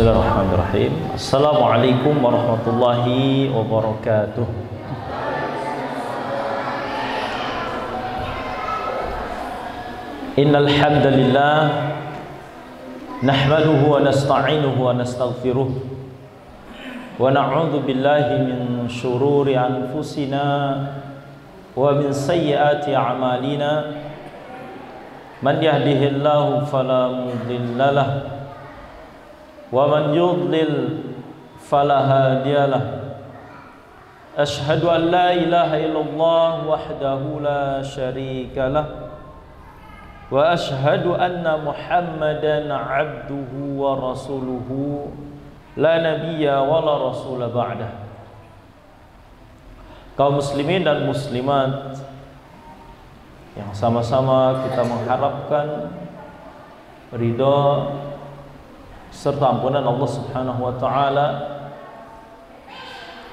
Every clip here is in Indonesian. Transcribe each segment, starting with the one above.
Bismillahirrahmanirrahim Assalamualaikum warahmatullahi wabarakatuh Innal hamdalillah nahmaduhu wa nasta'inuhu wa nastaghfiruh wa na'udzu billahi min shururi anfusina wa min sayyiati a'malina man yahdihillahu fala mudilla lahu ومن يضلل فلا هادي له أشهد أن لا إله إلا الله وحده لا شريك له وأشهد أن محمدا عبده ورسوله لا نبي ولا رسول بعده kaum muslimin dan muslimat yang sama-sama kita mengharapkan ridho serta ampunan Allah Subhanahu wa taala.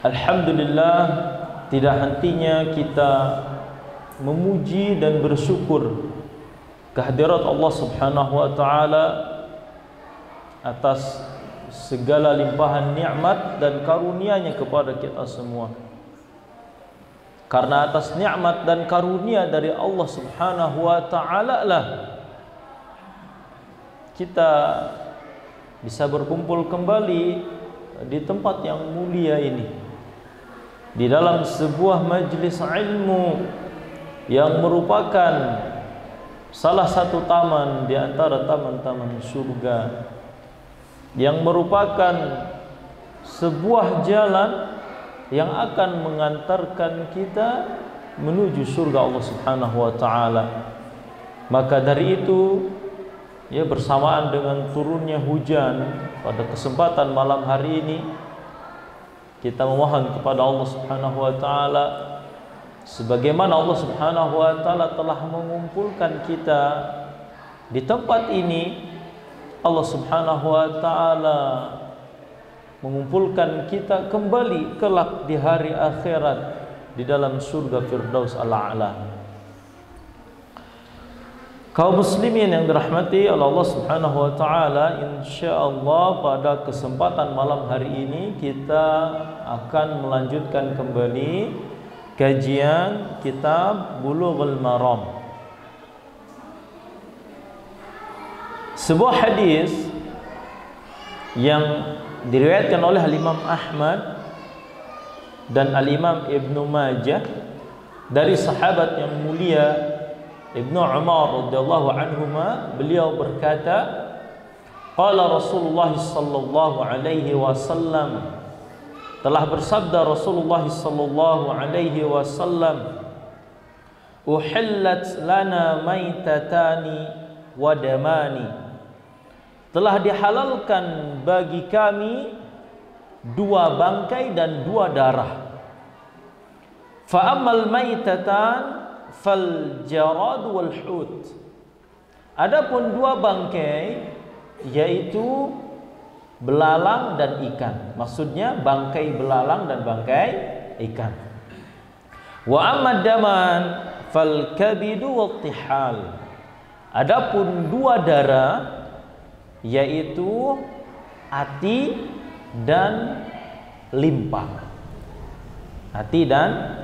Alhamdulillah tidak hentinya kita memuji dan bersyukur kehadirat Allah Subhanahu wa taala atas segala limpahan nikmat dan karunia-Nya kepada kita semua. Karena atas nikmat dan karunia dari Allah Subhanahu wa taala lah kita bisa berkumpul kembali di tempat yang mulia ini. Di dalam sebuah majlis ilmu yang merupakan salah satu taman di antara taman-taman surga yang merupakan sebuah jalan yang akan mengantarkan kita menuju surga Allah Subhanahu wa taala. Maka dari itu ya bersamaan dengan turunnya hujan pada kesempatan malam hari ini kita memohon kepada Allah Subhanahu wa taala sebagaimana Allah Subhanahu wa taala telah mengumpulkan kita di tempat ini Allah Subhanahu wa taala mengumpulkan kita kembali kelak di hari akhirat di dalam surga Firdaus al-A'la. Kaum muslimin yang dirahmati oleh Allah Subhanahu wa taala, insyaallah pada kesempatan malam hari ini kita akan melanjutkan kembali kajian kitab Bulughul Maram. Sebuah hadis yang diriwayatkan oleh Al-Imam Ahmad dan Al-Imam Ibnu Majah dari sahabat yang mulia Ibnu Umar radhiyallahu anhuma beliau berkata qala Rasulullah sallallahu alaihi wasallam telah bersabda Rasulullah sallallahu alaihi wasallam uhillat lana maitatani wa damani telah dihalalkan bagi kami dua bangkai dan dua darah. Fa ammal maitatan fal jarad wal hut. Adapun dua bangkai yaitu belalang dan ikan. Maksudnya bangkai belalang dan bangkai ikan. Wa amma daman fal kabidu wat tihal. Adapun dua darah yaitu hati dan limpa hati dan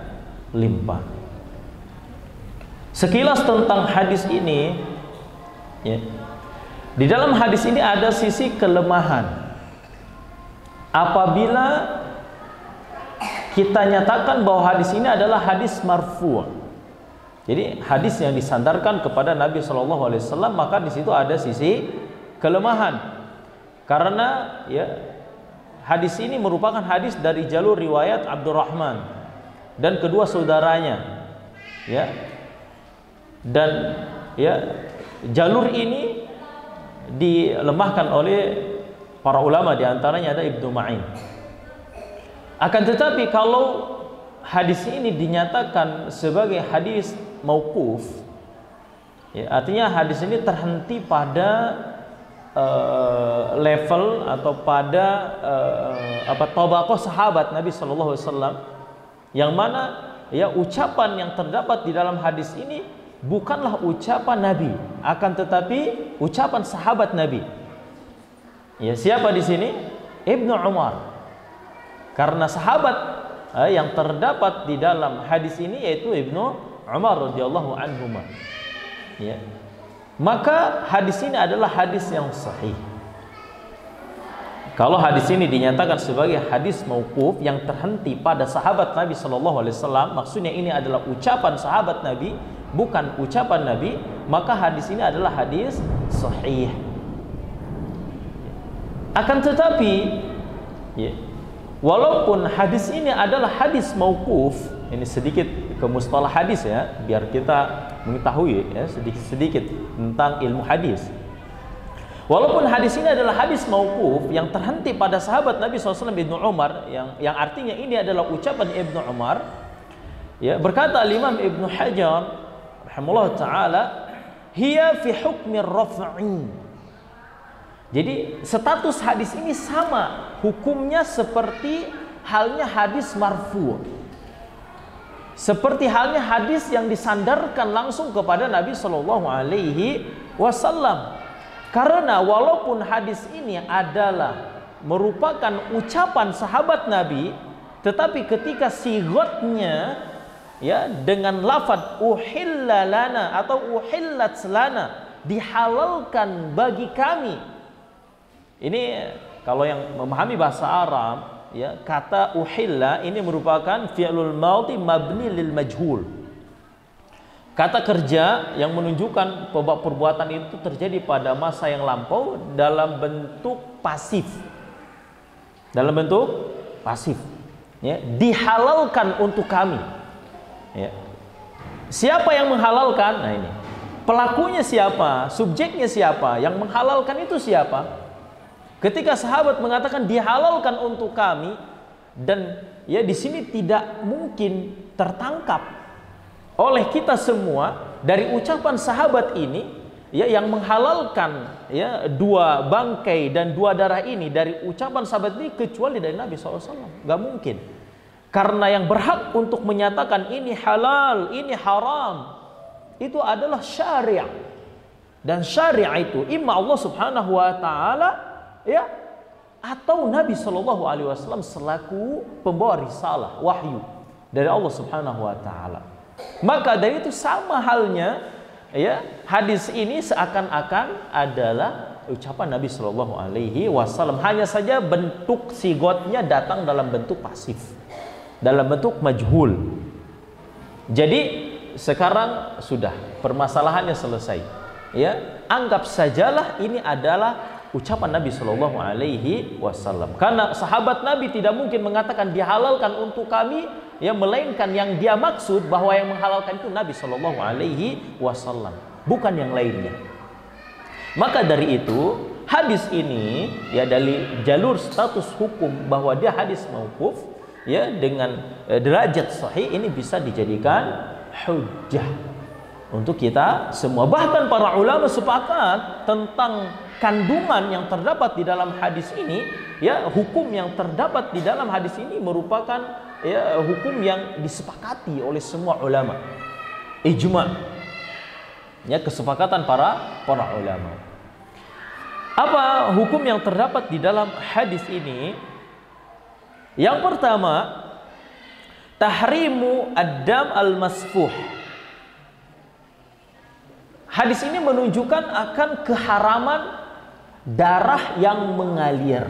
limpa Sekilas tentang hadis ini, ya, di dalam hadis ini ada sisi kelemahan. Apabila kita nyatakan bahwa hadis ini adalah hadis marfu, jadi hadis yang disandarkan kepada Nabi Shallallahu Alaihi Wasallam, maka di situ ada sisi kelemahan. Karena ya hadis ini merupakan hadis dari jalur riwayat Abdurrahman dan kedua saudaranya, ya dan ya jalur ini dilemahkan oleh para ulama di antaranya ada Ibnu Ma'in. Akan tetapi kalau hadis ini dinyatakan sebagai hadis mauquf ya, artinya hadis ini terhenti pada uh, level atau pada uh, apa tobakoh sahabat Nabi Shallallahu Alaihi Wasallam yang mana ya ucapan yang terdapat di dalam hadis ini bukanlah ucapan Nabi, akan tetapi ucapan sahabat Nabi. Ya, siapa di sini? Ibnu Umar. Karena sahabat eh, yang terdapat di dalam hadis ini yaitu Ibnu Umar radhiyallahu anhu. Ya. Maka hadis ini adalah hadis yang sahih. Kalau hadis ini dinyatakan sebagai hadis mauquf yang terhenti pada sahabat Nabi Shallallahu Alaihi Wasallam, maksudnya ini adalah ucapan sahabat Nabi, bukan ucapan Nabi, maka hadis ini adalah hadis sahih. Akan tetapi, ya, walaupun hadis ini adalah hadis mauquf, ini sedikit ke mustalah hadis ya, biar kita mengetahui ya sedikit-sedikit tentang ilmu hadis. Walaupun hadis ini adalah hadis mauquf yang terhenti pada sahabat Nabi SAW Ibnu Umar yang yang artinya ini adalah ucapan Ibnu Umar ya berkata Imam Ibnu Hajar rahimahullah taala hiya fi hukmi raf'i. Jadi status hadis ini sama hukumnya seperti halnya hadis marfu. Seperti halnya hadis yang disandarkan langsung kepada Nabi Shallallahu wasallam karena walaupun hadis ini adalah merupakan ucapan sahabat Nabi, tetapi ketika sigotnya ya dengan lafaz uhillalana atau uhillat lana dihalalkan bagi kami. Ini kalau yang memahami bahasa Arab ya kata uhilla ini merupakan fi'lul maudi mabni lil majhul Kata kerja yang menunjukkan perbuatan itu terjadi pada masa yang lampau dalam bentuk pasif. Dalam bentuk pasif. Ya, dihalalkan untuk kami. Ya. Siapa yang menghalalkan? Nah ini. Pelakunya siapa? Subjeknya siapa? Yang menghalalkan itu siapa? Ketika sahabat mengatakan dihalalkan untuk kami dan ya di sini tidak mungkin tertangkap oleh kita semua dari ucapan sahabat ini ya yang menghalalkan ya dua bangkai dan dua darah ini dari ucapan sahabat ini kecuali dari Nabi SAW nggak mungkin. Karena yang berhak untuk menyatakan ini halal ini haram itu adalah syariah. Dan syariah itu imma Allah Subhanahu wa taala ya atau Nabi Shallallahu alaihi wasallam selaku pembawa risalah wahyu dari Allah Subhanahu wa taala maka dari itu sama halnya ya hadis ini seakan-akan adalah ucapan Nabi Shallallahu Alaihi Wasallam. Hanya saja bentuk sigotnya datang dalam bentuk pasif dalam bentuk majhul. Jadi sekarang sudah permasalahannya selesai ya. Anggap sajalah ini adalah ucapan Nabi Shallallahu Alaihi Wasallam. Karena sahabat Nabi tidak mungkin mengatakan dihalalkan untuk kami ya melainkan yang dia maksud bahwa yang menghalalkan itu Nabi Shallallahu Alaihi Wasallam bukan yang lainnya. Maka dari itu hadis ini ya dari jalur status hukum bahwa dia hadis maukuf ya dengan eh, derajat sahih ini bisa dijadikan hujjah untuk kita semua. Bahkan para ulama sepakat tentang kandungan yang terdapat di dalam hadis ini ya hukum yang terdapat di dalam hadis ini merupakan ya hukum yang disepakati oleh semua ulama. Ijma ya kesepakatan para para ulama. Apa hukum yang terdapat di dalam hadis ini? Yang pertama tahrimu adam al-masfuh. Hadis ini menunjukkan akan keharaman darah yang mengalir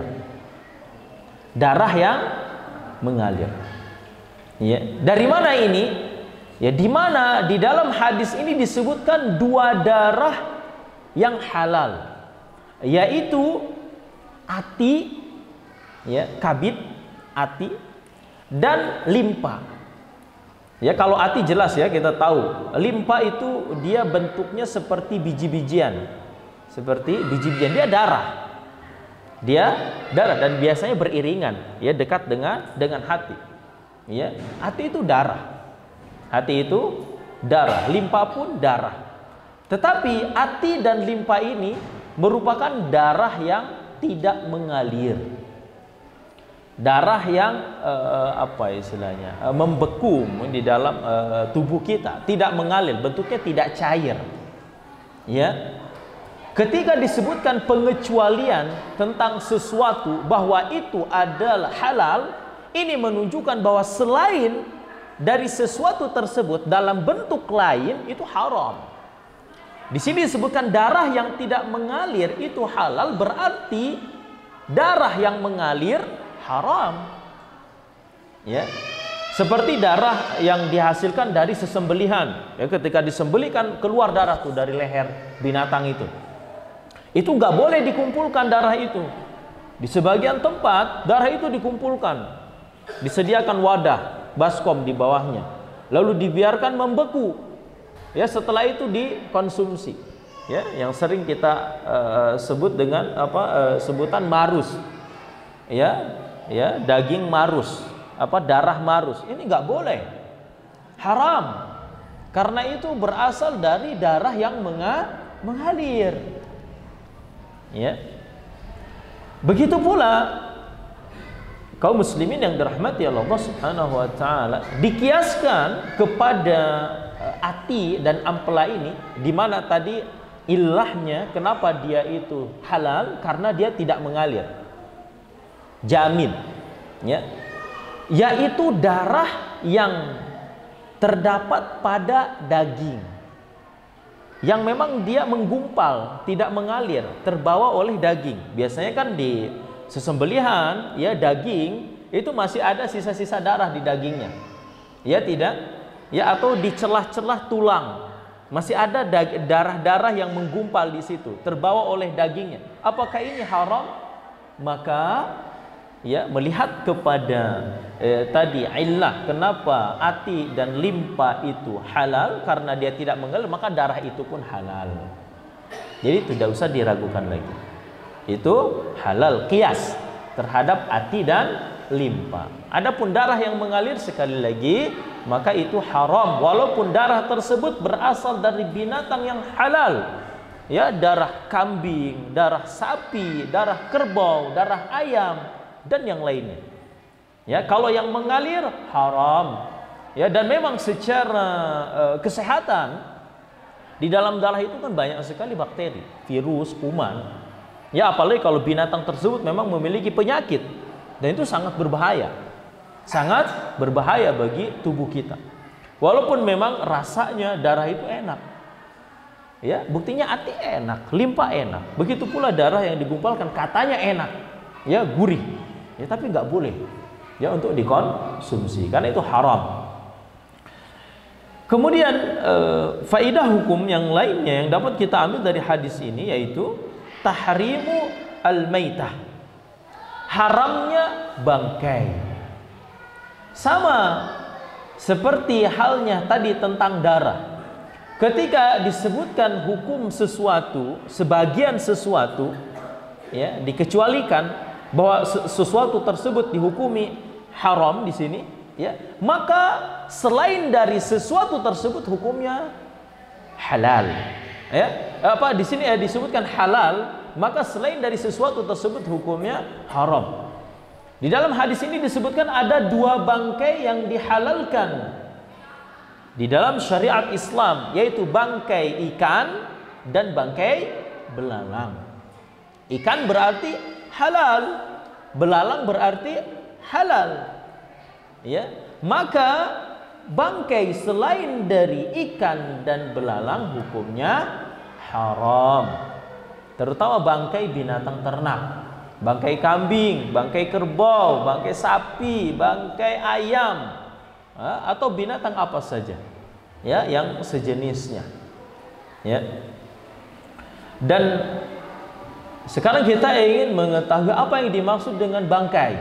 darah yang mengalir Ya, dari mana ini? Ya, di mana di dalam hadis ini disebutkan dua darah yang halal, yaitu ati, ya, kabit, ati, dan limpa. Ya, kalau ati jelas ya kita tahu. Limpa itu dia bentuknya seperti biji-bijian, seperti biji-bijian. Dia darah, dia darah dan biasanya beriringan, ya dekat dengan dengan hati. Ya, hati itu darah. Hati itu darah, limpa pun darah. Tetapi hati dan limpa ini merupakan darah yang tidak mengalir. Darah yang uh, apa istilahnya? Uh, membeku di dalam uh, tubuh kita, tidak mengalir, bentuknya tidak cair. Ya. Ketika disebutkan pengecualian tentang sesuatu bahwa itu adalah halal, ini menunjukkan bahwa selain dari sesuatu tersebut dalam bentuk lain itu haram. Di sini disebutkan darah yang tidak mengalir itu halal berarti darah yang mengalir haram. Ya. Seperti darah yang dihasilkan dari sesembelihan. Ya, ketika disembelihkan keluar darah tuh dari leher binatang itu. Itu nggak boleh dikumpulkan darah itu. Di sebagian tempat darah itu dikumpulkan. Disediakan wadah baskom di bawahnya. Lalu dibiarkan membeku. Ya, setelah itu dikonsumsi. Ya, yang sering kita uh, sebut dengan apa uh, sebutan marus. Ya, ya, daging marus, apa darah marus. Ini nggak boleh. Haram. Karena itu berasal dari darah yang mengalir. Ya. Begitu pula kaum muslimin yang dirahmati Allah Subhanahu wa taala dikiaskan kepada eh, ati dan ampela ini di mana tadi ilahnya kenapa dia itu halal karena dia tidak mengalir. Jamin ya. Yaitu darah yang terdapat pada daging yang memang dia menggumpal, tidak mengalir, terbawa oleh daging. Biasanya kan di sesembelihan, ya daging itu masih ada sisa-sisa darah di dagingnya. Ya tidak? Ya atau di celah-celah tulang masih ada darah-darah yang menggumpal di situ, terbawa oleh dagingnya. Apakah ini haram? Maka ya melihat kepada eh, tadi illah kenapa ati dan limpa itu halal? Karena dia tidak mengalir maka darah itu pun halal. Jadi tidak usah diragukan lagi. Itu halal kias terhadap ati dan limpa. Adapun darah yang mengalir sekali lagi maka itu haram. Walaupun darah tersebut berasal dari binatang yang halal. Ya darah kambing darah sapi darah kerbau darah ayam dan yang lainnya. Ya, kalau yang mengalir haram. Ya, dan memang secara uh, kesehatan di dalam darah itu kan banyak sekali bakteri, virus, kuman. Ya, apalagi kalau binatang tersebut memang memiliki penyakit dan itu sangat berbahaya. Sangat berbahaya bagi tubuh kita. Walaupun memang rasanya darah itu enak. Ya, buktinya hati enak, limpa enak. Begitu pula darah yang digumpalkan katanya enak. Ya, gurih ya tapi nggak boleh. Ya untuk dikonsumsi karena itu haram. Kemudian eh, faidah hukum yang lainnya yang dapat kita ambil dari hadis ini yaitu tahrimu al-maitah. Haramnya bangkai. Sama seperti halnya tadi tentang darah. Ketika disebutkan hukum sesuatu sebagian sesuatu ya dikecualikan bahwa sesuatu tersebut dihukumi haram di sini, ya, maka selain dari sesuatu tersebut hukumnya halal. Ya, apa di sini ya disebutkan halal, maka selain dari sesuatu tersebut hukumnya haram. Di dalam hadis ini disebutkan ada dua bangkai yang dihalalkan di dalam syariat Islam, yaitu bangkai ikan dan bangkai belalang. Ikan berarti halal. Belalang berarti halal. Ya, maka bangkai selain dari ikan dan belalang hukumnya haram. Terutama bangkai binatang ternak. Bangkai kambing, bangkai kerbau, bangkai sapi, bangkai ayam, atau binatang apa saja, ya, yang sejenisnya, ya. Dan sekarang kita ingin mengetahui apa yang dimaksud dengan bangkai.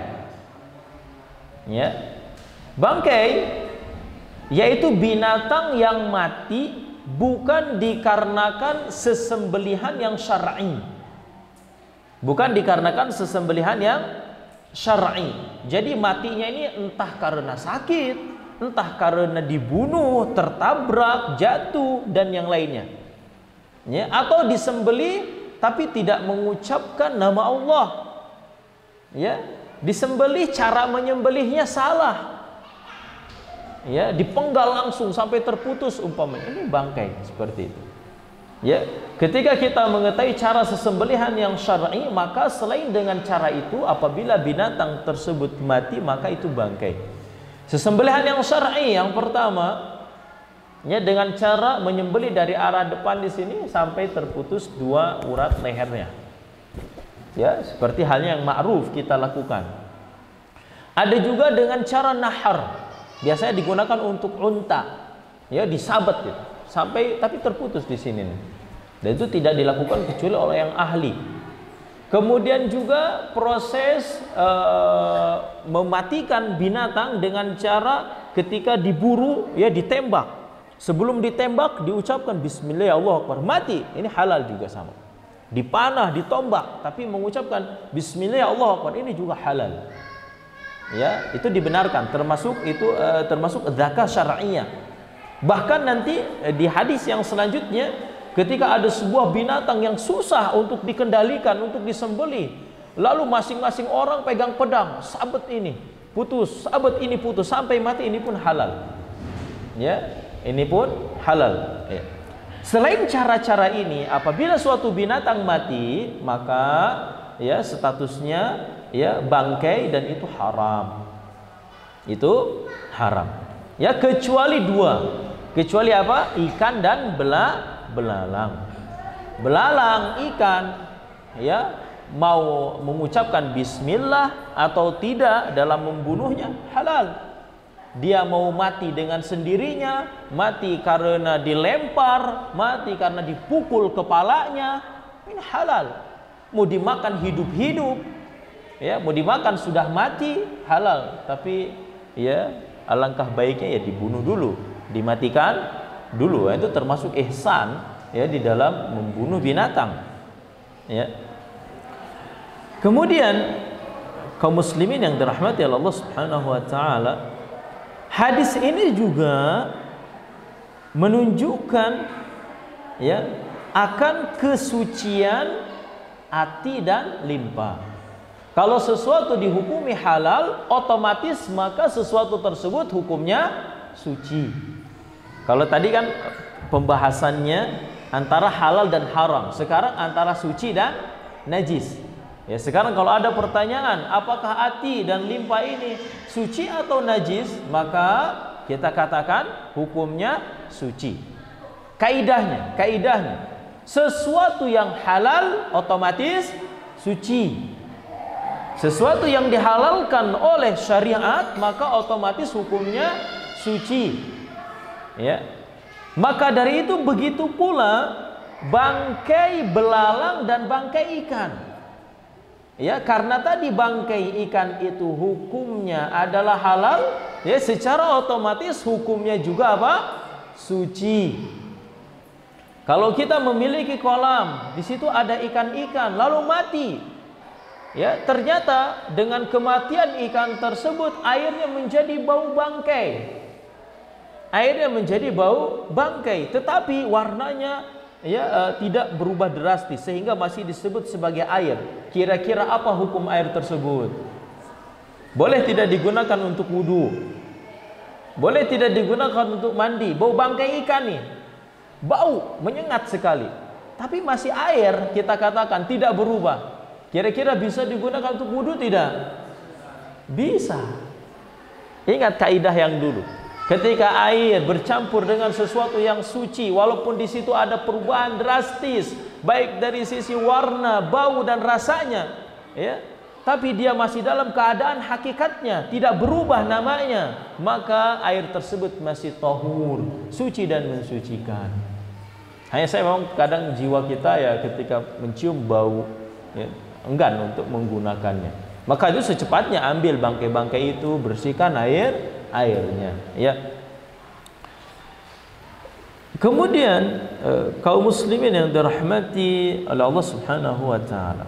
Ya. Bangkai yaitu binatang yang mati bukan dikarenakan sesembelihan yang syar'i. Bukan dikarenakan sesembelihan yang syar'i. Jadi matinya ini entah karena sakit, entah karena dibunuh, tertabrak, jatuh dan yang lainnya. Ya, atau disembeli tapi tidak mengucapkan nama Allah. Ya, disembelih cara menyembelihnya salah. Ya, dipenggal langsung sampai terputus umpamanya. Ini bangkai seperti itu. Ya, ketika kita mengetahui cara sesembelihan yang syar'i, maka selain dengan cara itu apabila binatang tersebut mati, maka itu bangkai. Sesembelihan yang syar'i yang pertama ya dengan cara menyembelih dari arah depan di sini sampai terputus dua urat lehernya. Ya, seperti halnya yang ma'ruf kita lakukan. Ada juga dengan cara nahar. Biasanya digunakan untuk unta. Ya, disabet gitu. Sampai tapi terputus di sini. Dan itu tidak dilakukan kecuali oleh yang ahli. Kemudian juga proses uh, mematikan binatang dengan cara ketika diburu ya ditembak. Sebelum ditembak diucapkan bismillah Allah Akbar. Mati. Ini halal juga sama. Dipanah, ditombak, tapi mengucapkan bismillah Allah Akbar ini juga halal. Ya, itu dibenarkan termasuk itu uh, termasuk zakat syar'iyah. Bahkan nanti uh, di hadis yang selanjutnya Ketika ada sebuah binatang yang susah untuk dikendalikan, untuk disembeli, lalu masing-masing orang pegang pedang, sabet ini putus, sabet ini putus sampai mati ini pun halal. Ya, ini pun halal. Ya. Selain cara-cara ini, apabila suatu binatang mati, maka ya statusnya ya bangkai dan itu haram. Itu haram. Ya kecuali dua. Kecuali apa? Ikan dan bela belalang. Belalang ikan ya mau mengucapkan bismillah atau tidak dalam membunuhnya halal. Dia mau mati dengan sendirinya, mati karena dilempar, mati karena dipukul kepalanya, ini halal. Mau dimakan hidup-hidup, ya mau dimakan sudah mati halal. Tapi ya alangkah baiknya ya dibunuh dulu, dimatikan dulu itu termasuk ihsan ya di dalam membunuh binatang ya kemudian kaum muslimin yang dirahmati Allah Subhanahu wa taala hadis ini juga menunjukkan ya akan kesucian hati dan limpa kalau sesuatu dihukumi halal otomatis maka sesuatu tersebut hukumnya suci kalau tadi kan pembahasannya antara halal dan haram. Sekarang antara suci dan najis. Ya, sekarang kalau ada pertanyaan, apakah hati dan limpa ini suci atau najis? Maka kita katakan hukumnya suci. Kaidahnya, kaidahnya sesuatu yang halal otomatis suci. Sesuatu yang dihalalkan oleh syariat maka otomatis hukumnya suci ya maka dari itu begitu pula bangkai belalang dan bangkai ikan ya karena tadi bangkai ikan itu hukumnya adalah halal ya secara otomatis hukumnya juga apa? Suci. Kalau kita memiliki kolam di situ ada ikan-ikan lalu mati. Ya ternyata dengan kematian ikan tersebut airnya menjadi bau bangkai. Airnya menjadi bau bangkai tetapi warnanya ya uh, tidak berubah drastis sehingga masih disebut sebagai air. Kira-kira apa hukum air tersebut? Boleh tidak digunakan untuk wudhu boleh tidak digunakan untuk mandi? Bau bangkai ikan nih bau menyengat sekali. Tapi masih air kita katakan tidak berubah. Kira-kira bisa digunakan untuk wudhu tidak? Bisa. Ingat kaidah yang dulu Ketika air bercampur dengan sesuatu yang suci, walaupun di situ ada perubahan drastis, baik dari sisi warna, bau dan rasanya, ya, tapi dia masih dalam keadaan hakikatnya, tidak berubah namanya, maka air tersebut masih tohur, suci dan mensucikan. Hanya saya memang kadang jiwa kita ya ketika mencium bau, ya, enggan untuk menggunakannya. Maka itu secepatnya ambil bangkai-bangkai itu, bersihkan air, airnya ya. Kemudian eh, kaum muslimin yang dirahmati oleh Allah Subhanahu wa taala.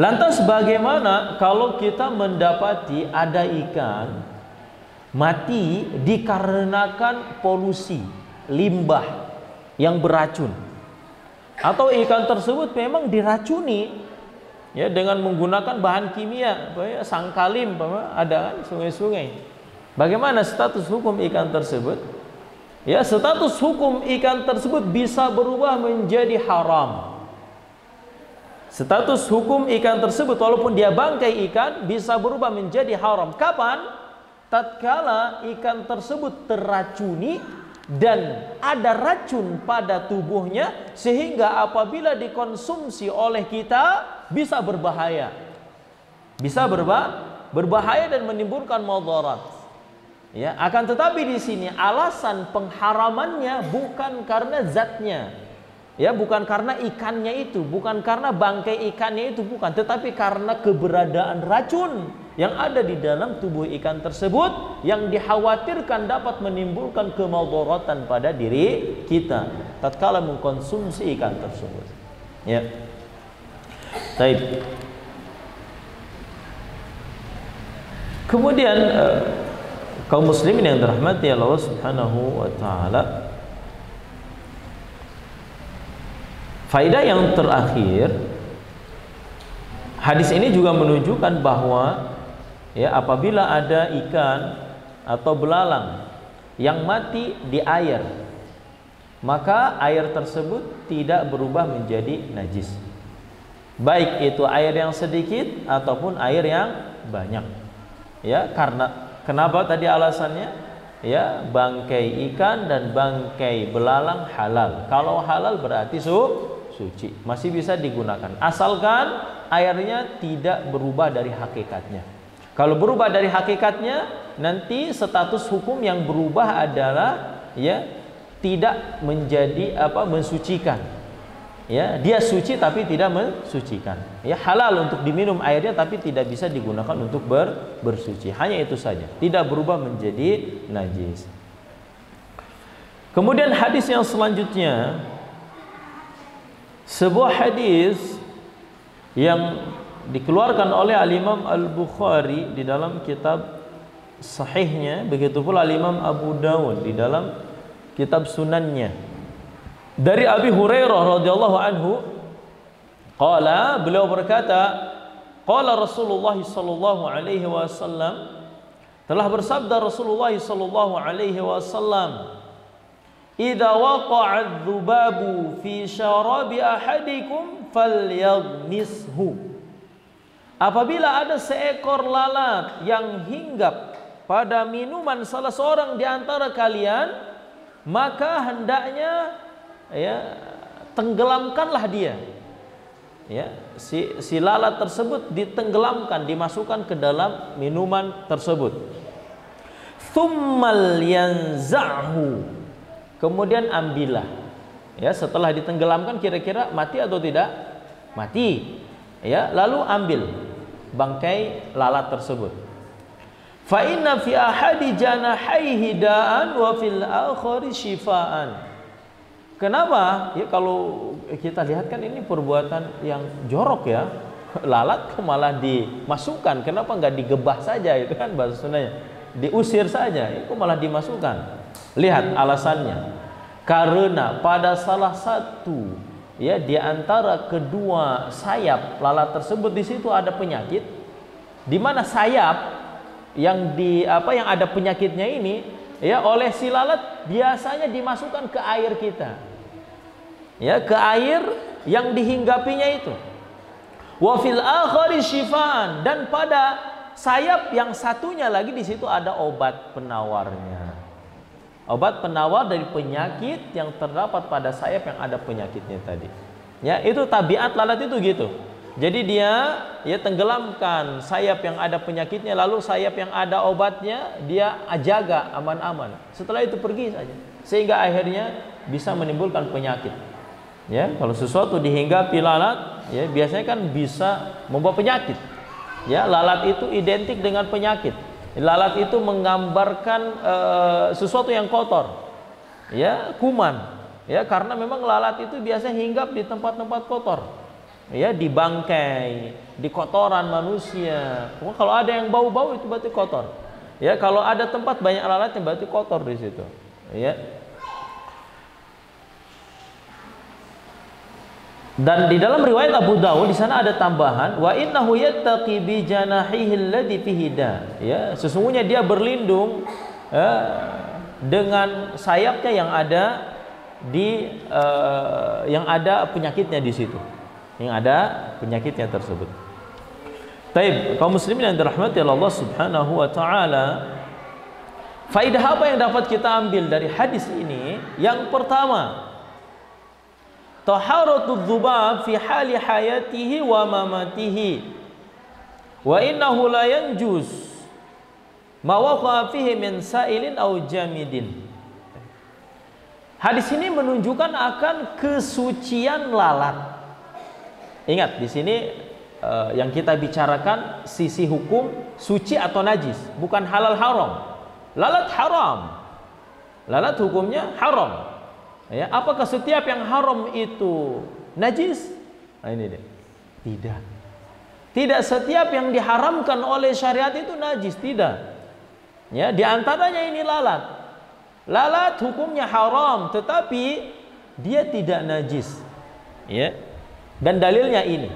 Lantas bagaimana kalau kita mendapati ada ikan mati dikarenakan polusi limbah yang beracun? Atau ikan tersebut memang diracuni ya dengan menggunakan bahan kimia ya, sangkalim ada kan sungai-sungai Bagaimana status hukum ikan tersebut? ya status hukum ikan tersebut bisa berubah menjadi haram. Status hukum ikan tersebut walaupun dia bangkai ikan bisa berubah menjadi haram. Kapan? Tatkala ikan tersebut terracuni dan ada racun pada tubuhnya sehingga apabila dikonsumsi oleh kita bisa berbahaya. Bisa berba berbahaya dan menimbulkan mudarat. Ya, akan tetapi di sini alasan pengharamannya bukan karena zatnya. Ya, bukan karena ikannya itu, bukan karena bangkai ikannya itu bukan, tetapi karena keberadaan racun yang ada di dalam tubuh ikan tersebut yang dikhawatirkan dapat menimbulkan kemudaratan pada diri kita tatkala mengkonsumsi ikan tersebut. Ya. Baik. Kemudian uh, kaum muslimin yang dirahmati Allah Subhanahu wa taala. Faidah yang terakhir Hadis ini juga menunjukkan bahwa ya apabila ada ikan atau belalang yang mati di air maka air tersebut tidak berubah menjadi najis. Baik itu air yang sedikit ataupun air yang banyak ya karena kenapa tadi alasannya? Ya bangkai ikan dan bangkai belalang halal. Kalau halal berarti su suci. Masih bisa digunakan. Asalkan airnya tidak berubah dari hakikatnya. Kalau berubah dari hakikatnya nanti status hukum yang berubah adalah ya tidak menjadi apa mensucikan ya dia suci tapi tidak mensucikan. Ya halal untuk diminum airnya tapi tidak bisa digunakan untuk ber, bersuci. Hanya itu saja. Tidak berubah menjadi najis. Kemudian hadis yang selanjutnya. Sebuah hadis yang dikeluarkan oleh Al-Imam Al-Bukhari di dalam kitab sahihnya. Begitu pula Al-Imam Abu Dawud di dalam kitab sunannya dari Abi Hurairah radhiyallahu anhu qala beliau berkata qala Rasulullah sallallahu alaihi wasallam telah bersabda Rasulullah sallallahu alaihi wasallam Idza waqa'a dzubabu fi syarabi ahadikum falyaghmishu Apabila ada seekor lalat yang hinggap pada minuman salah seorang di antara kalian maka hendaknya ya tenggelamkanlah dia. Ya si si lalat tersebut ditenggelamkan dimasukkan ke dalam minuman tersebut. Thummal yanzahu. Kemudian ambillah. Ya setelah ditenggelamkan kira-kira mati atau tidak? Mati. Ya lalu ambil bangkai lalat tersebut. Fa inna fi ahadi janahaihi da'an wa fil akhari shifaan Kenapa? Ya kalau kita lihat kan ini perbuatan yang jorok ya. Lalat kok malah dimasukkan. Kenapa nggak digebah saja itu kan bahasa Sundanya. Diusir saja, itu malah dimasukkan. Lihat alasannya. Karena pada salah satu ya di antara kedua sayap lalat tersebut di situ ada penyakit di mana sayap yang di apa yang ada penyakitnya ini ya oleh si lalat biasanya dimasukkan ke air kita ya ke air yang dihinggapinya itu. Wa fil akhari shifaan dan pada sayap yang satunya lagi di situ ada obat penawarnya. Obat penawar dari penyakit yang terdapat pada sayap yang ada penyakitnya tadi. Ya, itu tabiat lalat itu gitu. Jadi dia ya tenggelamkan sayap yang ada penyakitnya lalu sayap yang ada obatnya dia jaga aman-aman. Setelah itu pergi saja sehingga akhirnya bisa menimbulkan penyakit ya kalau sesuatu dihinggapi lalat ya biasanya kan bisa membawa penyakit. Ya lalat itu identik dengan penyakit. Lalat itu menggambarkan e, sesuatu yang kotor. Ya kuman. Ya karena memang lalat itu biasanya hinggap di tempat-tempat kotor. Ya di bangkai di kotoran manusia. Kalau ada yang bau-bau itu berarti kotor. Ya kalau ada tempat banyak lalat yang berarti kotor di situ. Ya Dan di dalam riwayat Abu Dawud di sana ada tambahan wa innahu yattaqi bi janahihi alladhi fihi Ya, sesungguhnya dia berlindung ya, dengan sayapnya yang ada di uh, yang ada penyakitnya di situ. Yang ada penyakitnya tersebut. Taib, kaum muslimin yang dirahmati Allah Subhanahu wa taala, Faidah apa yang dapat kita ambil dari hadis ini? Yang pertama, taharatu dzubab fi hali hayatihi wa mamatihi. Wa innahu la yanjuz ma waqa fihi min sa'ilin aw jamidin. Hadis ini menunjukkan akan kesucian lalat. Ingat di sini uh, yang kita bicarakan sisi hukum suci atau najis, bukan halal haram. Lalat haram. Lalat hukumnya haram. Ya, apakah setiap yang haram itu najis? Nah ini dia. Tidak. Tidak setiap yang diharamkan oleh syariat itu najis, tidak. Ya, di antaranya ini lalat. Lalat hukumnya haram, tetapi dia tidak najis. Ya. Dan dalilnya ini.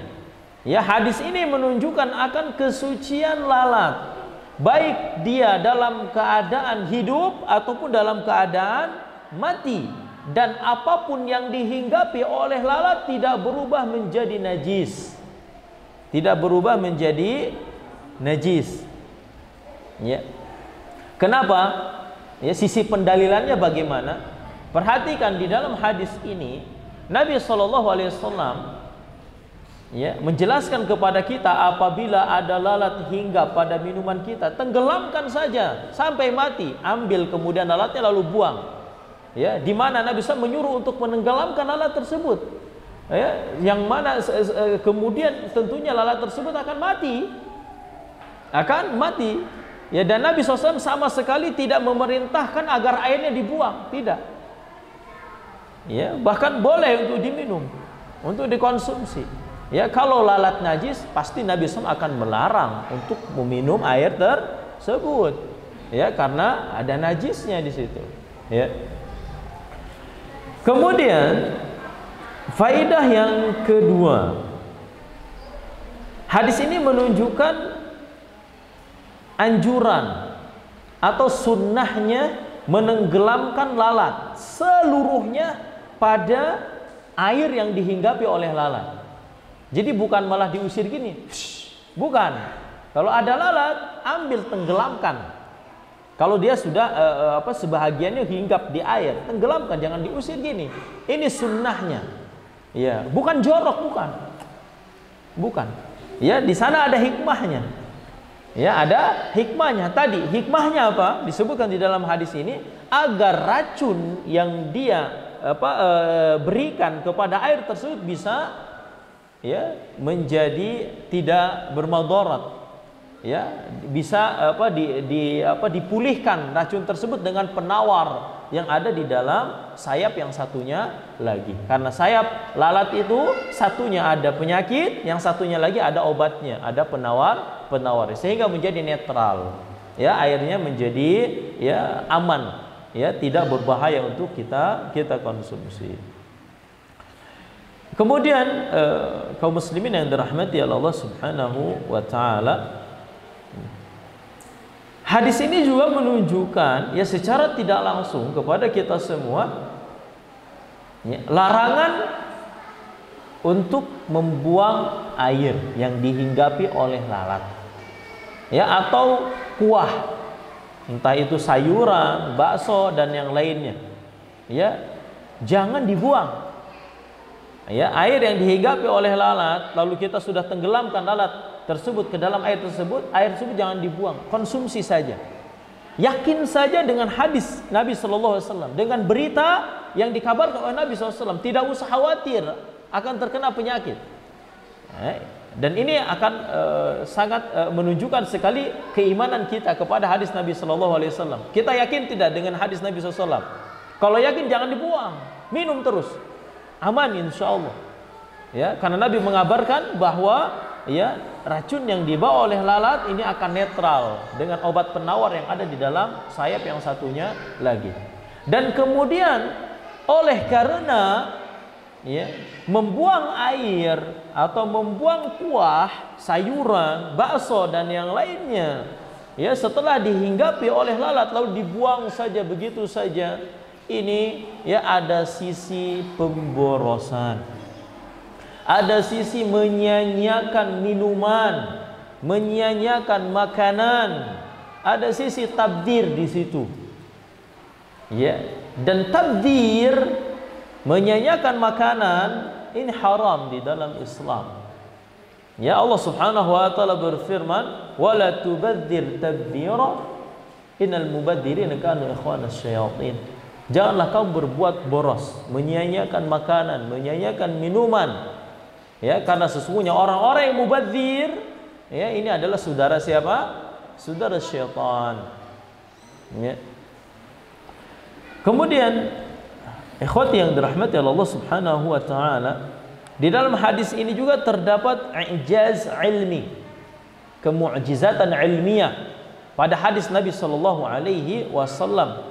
Ya, hadis ini menunjukkan akan kesucian lalat baik dia dalam keadaan hidup ataupun dalam keadaan mati dan apa pun yang dihinggapi oleh lalat tidak berubah menjadi najis. Tidak berubah menjadi najis. Ya. Kenapa? Ya sisi pendalilannya bagaimana? Perhatikan di dalam hadis ini Nabi sallallahu alaihi wasallam ya, menjelaskan kepada kita apabila ada lalat hingga pada minuman kita tenggelamkan saja sampai mati ambil kemudian lalatnya lalu buang ya di mana Nabi SAW menyuruh untuk menenggelamkan lalat tersebut ya yang mana kemudian tentunya lalat tersebut akan mati akan mati ya dan Nabi SAW sama sekali tidak memerintahkan agar airnya dibuang tidak ya bahkan boleh untuk diminum untuk dikonsumsi Ya, kalau lalat najis pasti Nabi SAW akan melarang untuk meminum air tersebut. Ya, karena ada najisnya di situ. Ya. Kemudian faidah yang kedua. Hadis ini menunjukkan anjuran atau sunnahnya menenggelamkan lalat seluruhnya pada air yang dihinggapi oleh lalat. Jadi bukan malah diusir gini. Bukan. Kalau ada lalat, ambil tenggelamkan. Kalau dia sudah uh, apa sebahagiannya hinggap di air, tenggelamkan, jangan diusir gini. Ini sunnahnya. Ya, bukan jorok, bukan. Bukan. Ya, di sana ada hikmahnya. Ya, ada hikmahnya. Tadi hikmahnya apa? Disebutkan di dalam hadis ini agar racun yang dia apa e, berikan kepada air tersebut bisa ya menjadi tidak bermadarat ya bisa apa di, di apa dipulihkan racun tersebut dengan penawar yang ada di dalam sayap yang satunya lagi. Karena sayap lalat itu satunya ada penyakit yang satunya lagi ada obatnya ada penawar penawar. Sehingga menjadi netral. Ya airnya menjadi ya aman. Ya tidak berbahaya untuk kita kita konsumsi. Kemudian uh, kaum muslimin yang dirahmati Allah Subhanahu wa taala Hadis ini juga menunjukkan ya secara tidak langsung kepada kita semua ya, larangan untuk membuang air yang dihinggapi oleh lalat. Ya atau kuah entah itu sayuran, bakso dan yang lainnya. Ya, jangan dibuang ya air yang dihinggapi oleh lalat lalu kita sudah tenggelamkan lalat tersebut ke dalam air tersebut air tersebut jangan dibuang. Konsumsi saja. Yakin saja dengan hadis Nabi Shallallahu Alaihi Wasallam dengan berita yang dikabarkan oleh Nabi SAW tidak usah khawatir akan terkena penyakit. Eh, dan ini akan uh, sangat uh, menunjukkan sekali keimanan kita kepada hadis Nabi Shallallahu Alaihi Wasallam. Kita yakin tidak dengan hadis Nabi SAW kalau yakin jangan dibuang. Minum terus. Aman insya Allah. Ya karena Nabi mengabarkan bahwa ya racun yang dibawa oleh lalat ini akan netral dengan obat penawar yang ada di dalam sayap yang satunya lagi. Dan kemudian oleh karena ya membuang air atau membuang kuah sayuran bakso dan yang lainnya ya setelah dihinggapi oleh lalat lalu dibuang saja begitu saja ini ya ada sisi pemborosan ada sisi menyanyiakan minuman menyanyiakan makanan. Ada sisi tabdir di situ. Ya. Dan tabdir menyanyiakan makanan ini haram di dalam Islam. Ya Allah Subhanahu wa taala berfirman wala tubadzir tabdira innal mubadzirina kanu ikhwanas syayatin. Janganlah kau berbuat boros menyanyiakan makanan menyanyiakan minuman ya karena sesungguhnya orang-orang yang mubadzir ya ini adalah saudara siapa? Saudara syaitan. Ya. Kemudian ikhwati yang dirahmati Allah Subhanahu wa taala di dalam hadis ini juga terdapat ijaz ilmi kemu'jizatan ilmiah pada hadis Nabi sallallahu alaihi wasallam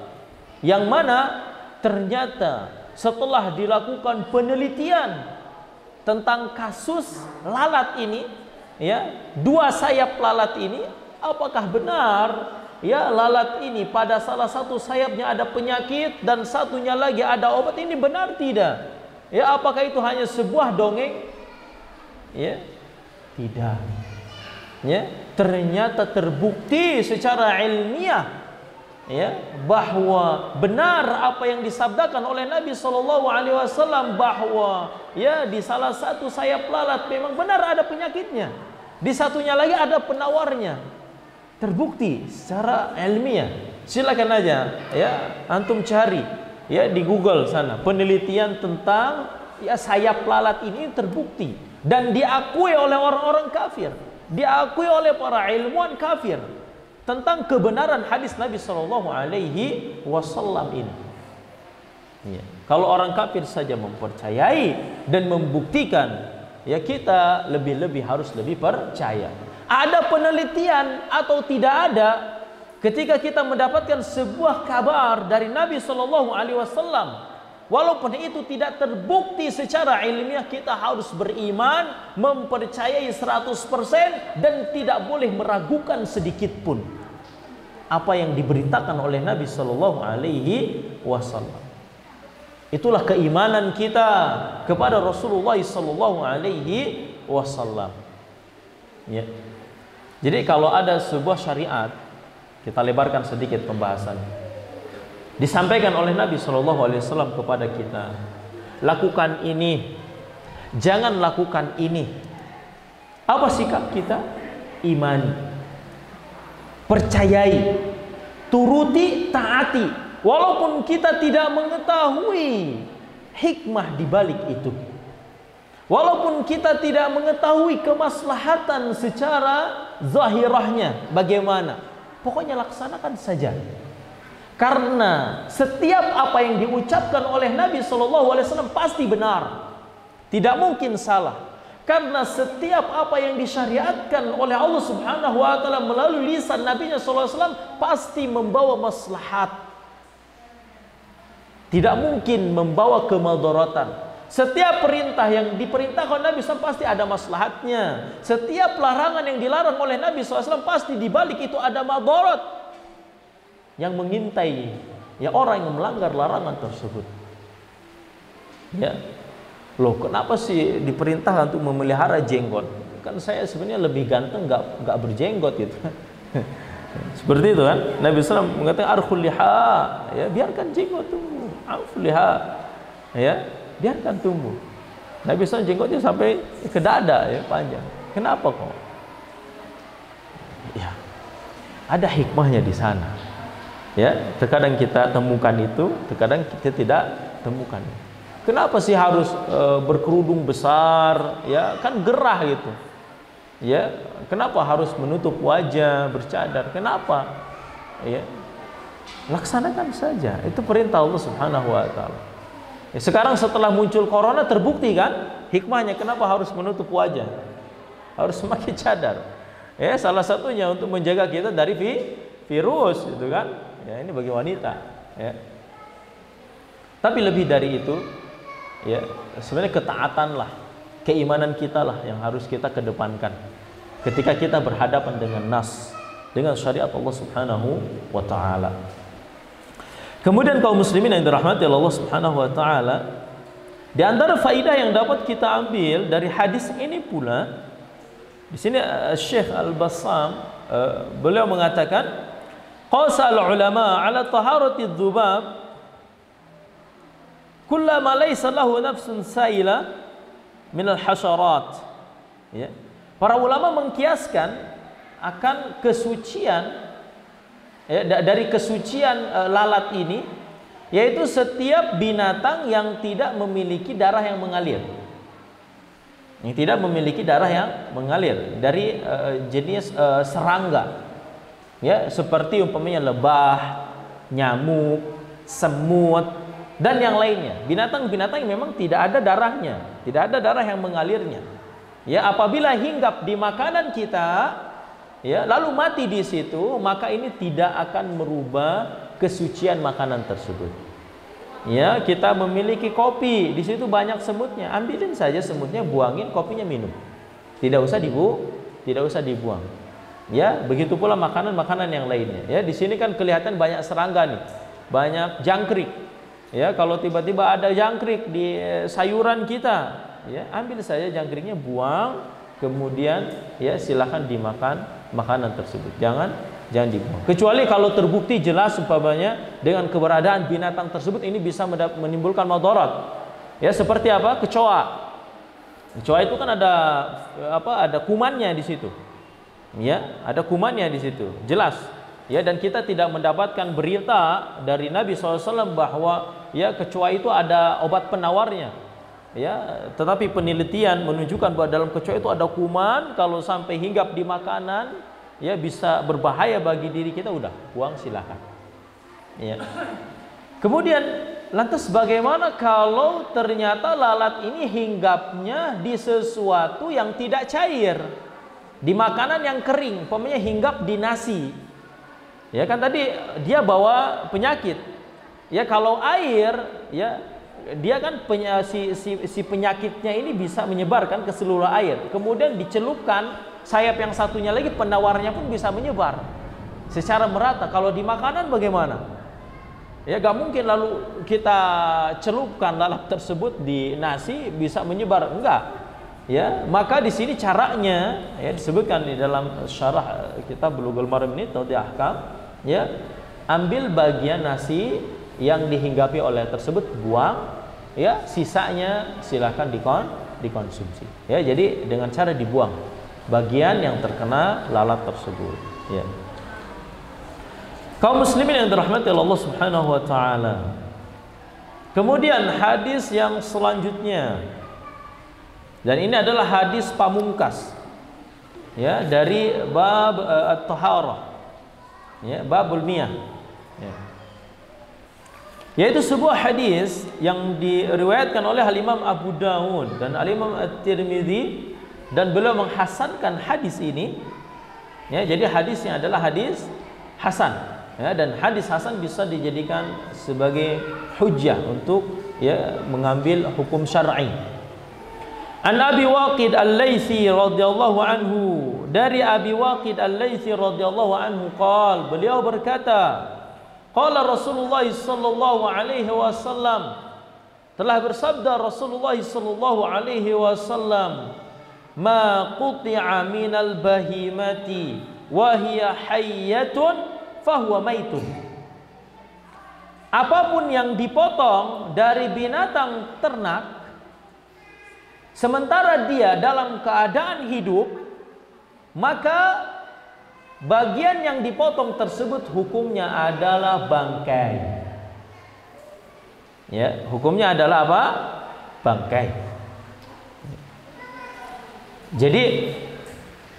yang mana ternyata setelah dilakukan penelitian tentang kasus lalat ini ya dua sayap lalat ini apakah benar ya lalat ini pada salah satu sayapnya ada penyakit dan satunya lagi ada obat ini benar tidak? Ya apakah itu hanya sebuah dongeng? Ya, tidak. Ya, ternyata terbukti secara ilmiah ya bahwa benar apa yang disabdakan oleh Nabi Shallallahu Alaihi Wasallam bahwa ya di salah satu sayap lalat memang benar ada penyakitnya, di satunya lagi ada penawarnya. Terbukti secara ilmiah. Silakan aja ya antum cari ya di Google sana. Penelitian tentang ya sayap lalat ini terbukti. Dan diakui oleh orang-orang kafir, diakui oleh para ilmuwan kafir tentang kebenaran hadis Nabi Shallallahu Alaihi Wasallam ini. Ya. Kalau orang kafir saja mempercayai dan membuktikan, ya kita lebih-lebih harus lebih percaya ada penelitian atau tidak ada ketika kita mendapatkan sebuah kabar dari Nabi Shallallahu Alaihi Wasallam walaupun itu tidak terbukti secara ilmiah kita harus beriman mempercayai 100% dan tidak boleh meragukan sedikit pun apa yang diberitakan oleh Nabi Shallallahu Alaihi Wasallam. Itulah keimanan kita kepada Rasulullah Shallallahu Alaihi Wasallam. Ya. Jadi kalau ada sebuah syariat, kita lebarkan sedikit pembahasan. Disampaikan oleh Nabi Shallallahu Alaihi Wasallam kepada kita, lakukan ini, jangan lakukan ini. Apa sikap kita? Imani, percayai, turuti, taati. Walaupun kita tidak mengetahui hikmah di balik itu. Walaupun kita tidak mengetahui kemaslahatan secara zahirahnya bagaimana, pokoknya laksanakan saja. Karena setiap apa yang diucapkan oleh Nabi Shallallahu Alaihi Wasallam pasti benar, tidak mungkin salah. Karena setiap apa yang disyariatkan oleh Allah Subhanahu Wa Taala melalui lisan Nabi Shallallahu Alaihi Wasallam pasti membawa maslahat. Tidak mungkin membawa kemadorotan. Setiap perintah yang diperintahkan Nabi SAW pasti ada maslahatnya. Setiap larangan yang dilarang oleh Nabi SAW pasti di balik itu ada madarat yang mengintai ya orang yang melanggar larangan tersebut. Ya, loh kenapa sih diperintah untuk memelihara jenggot? Kan saya sebenarnya lebih ganteng nggak nggak berjenggot gitu. Seperti itu kan? Nabi SAW mengatakan arkhul liha, ya biarkan jenggot tumbuh. Arkhul liha. Ya, biarkan tumbuh. Nabi SAW jenggotnya sampai ke dada ya panjang. Kenapa kok? Ya, ada hikmahnya di sana. Ya, terkadang kita temukan itu, terkadang kita tidak temukan. Kenapa sih harus e, berkerudung besar? Ya, kan gerah gitu. Ya, kenapa harus menutup wajah, bercadar? Kenapa? Ya, laksanakan saja. Itu perintah Allah Subhanahu wa taala. Ya, sekarang setelah muncul corona terbukti kan hikmahnya kenapa harus menutup wajah, harus memakai cadar. Ya, salah satunya untuk menjaga kita dari vi virus itu kan. Ya, ini bagi wanita, ya. Tapi lebih dari itu, ya, sebenarnya ketaatan lah, keimanan kita lah yang harus kita kedepankan. Ketika kita berhadapan dengan nas, dengan syariat Allah Subhanahu wa taala. Kemudian kaum muslimin yang dirahmati Allah Subhanahu wa taala, di antara faidah yang dapat kita ambil dari hadis ini pula di sini uh, Syekh Al-Bassam uh, beliau mengatakan qasa al-ulama ala taharati dzubab kullama laysa lahu nafsun saila min ya. Para ulama mengkiaskan akan kesucian ya, dari kesucian e, lalat ini yaitu setiap binatang yang tidak memiliki darah yang mengalir. Yang tidak memiliki darah yang mengalir dari e, jenis e, serangga ya seperti umpamanya lebah nyamuk semut dan yang lainnya. Binatang-binatang yang memang tidak ada darahnya tidak ada darah yang mengalirnya. Ya apabila hinggap di makanan kita ya lalu mati di situ maka ini tidak akan merubah kesucian makanan tersebut. Ya kita memiliki kopi di situ banyak semutnya. Ambilin saja semutnya buangin kopinya minum. Tidak usah dibu tidak usah dibuang ya begitu pula makanan-makanan yang lainnya ya di sini kan kelihatan banyak serangga nih banyak jangkrik ya kalau tiba-tiba ada jangkrik di eh, sayuran kita ya ambil saja jangkriknya buang kemudian ya silahkan dimakan makanan tersebut. Jangan jangan dibuang. Kecuali kalau terbukti jelas umpamanya dengan keberadaan binatang tersebut ini bisa menimbulkan madarat. Ya seperti apa? Kecoa. Kecoa itu kan ada apa? Ada kumannya di situ. Ya, ada kumannya di situ. Jelas. Ya dan kita tidak mendapatkan berita dari Nabi SAW bahwa ya kecoa itu ada obat penawarnya. Ya tetapi penelitian menunjukkan bahwa dalam kecoa itu ada kuman. Kalau sampai hinggap di makanan ya bisa berbahaya bagi diri kita udah buang silakan. Ya. Kemudian lantas bagaimana kalau ternyata lalat ini hinggapnya di sesuatu yang tidak cair di makanan yang kering pokoknya hinggap di nasi ya kan tadi dia bawa penyakit ya kalau air ya dia kan penya, si, si, si penyakitnya ini bisa menyebarkan ke seluruh air. Kemudian dicelupkan sayap yang satunya lagi penawarnya pun bisa menyebar secara merata. Kalau di makanan bagaimana? Ya gak mungkin lalu kita celupkan lalap tersebut di nasi bisa menyebar enggak. Ya, maka di sini caranya ya disebutkan di dalam syarah kita Bulughul Maram ini tadi ahkam ya ambil bagian nasi yang dihinggapi oleh tersebut buang ya sisanya silahkan dikon dikonsumsi. Ya jadi dengan cara dibuang bagian yang terkena lalat tersebut ya. Kaum muslimin yang dirahmati Allah Subhanahu wa taala. Kemudian hadis yang selanjutnya dan ini adalah hadis pamungkas. Ya dari bab uh, at-taharah. Ya babul miyah ya. Yaitu sebuah hadis yang diriwayatkan oleh Al-Imam Abu Dawud dan Al-Imam At-Tirmidzi dan beliau menghasankan hadis ini. Ya jadi hadisnya adalah hadis hasan. Ya dan hadis hasan bisa dijadikan sebagai hujjah untuk ya mengambil hukum syar'i An Abi Waqid Al-Laitsi radhiyallahu anhu. Dari Abi Waqid Al-Laitsi radhiyallahu anhu qol beliau berkata Qala Rasulullah sallallahu alaihi wasallam telah bersabda Rasulullah sallallahu alaihi wasallam ma quti'a minal bahimati wa hiya hayyatun fahuwa maitun apa pun yang dipotong dari binatang ternak sementara dia dalam keadaan hidup maka Bagian yang dipotong tersebut hukumnya adalah bangkai. Ya, hukumnya adalah apa? Bangkai. Jadi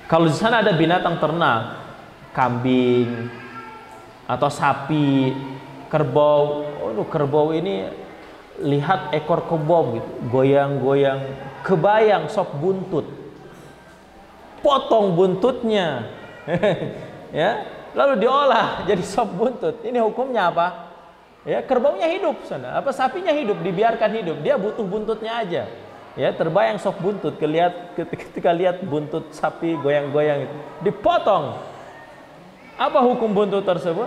kalau di sana ada binatang ternak, kambing atau sapi, kerbau, oh kerbau ini lihat ekor kerbau gitu, goyang-goyang, kebayang sop buntut. Potong buntutnya, ya lalu diolah jadi sop buntut ini hukumnya apa ya kerbaunya hidup sana apa sapinya hidup dibiarkan hidup dia butuh buntutnya aja ya terbayang sop buntut kelihat ketika lihat buntut sapi goyang-goyang itu dipotong Apa hukum buntut tersebut?